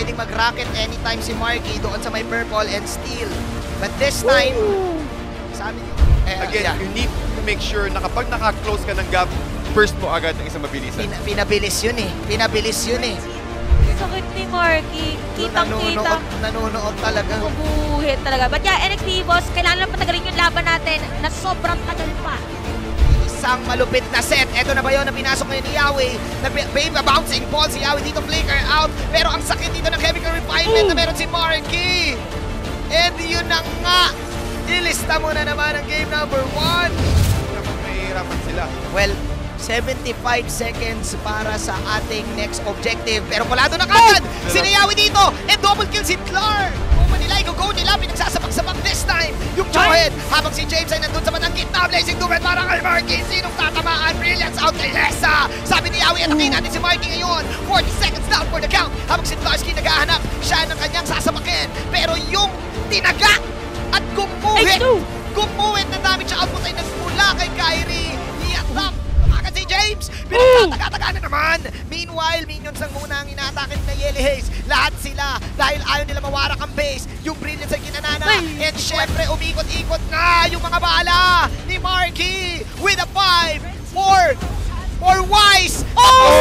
pwedeng mag-rocket anytime si Marky doon sa may purple and steel. But this time, sabi niyo, eh, Again, yeah, you need to make sure na kapag naka-close ka ng gap, first mo agad ng isang mabilisan. pin- pinabilis yun eh. Pinabilis yun eh. Sakit ni Marky. Kitang-kita. Nanonood, nanonood talaga. Bubuhit talaga. But yeah, NXT boss, kailangan lang patagalin yung laban natin na sobrang tagal pa. Isang malupit na set. Ito na ba yun na pinasok ngayon ni Yahweh? Nag-wave a bouncing ball si Yahweh dito flicker out. Pero ang sakit refinement na meron si Marky. And yun na nga. Ilista mo na naman ang game number one. Kapag mahihirapan sila. Well, 75 seconds para sa ating next objective. Pero kulado na kagad! Si Niyawi dito! And double kill si Clark! Kuma nila, i-go nila, pinagsasabak-sabak this time! Yung Johead! Habang si James ay nandun sa batang gitna, Blazing Duvet para kay Marky! Sinong tatamaan? Brilliance out kay Lessa! Sabi ni Yawi, atakin natin si Marky ngayon! 40 seconds down for the count! Habang si Tlarsky naghahanap, siya ng kanyang sasabakin. Pero yung tinaga at gumuhit, gumuhit na damage output ay nagmula kay Kyrie. Iatang tumakas si James. Pinagtataga-taga na naman. Meanwhile, minions ang muna ang inaatake na Yelly Haze. Lahat sila dahil ayaw nila mawarak ang base. Yung brilliance ay kinanana. And syempre, umikot-ikot na yung mga bala ni Marky with a 5, 4, or wise. Oh!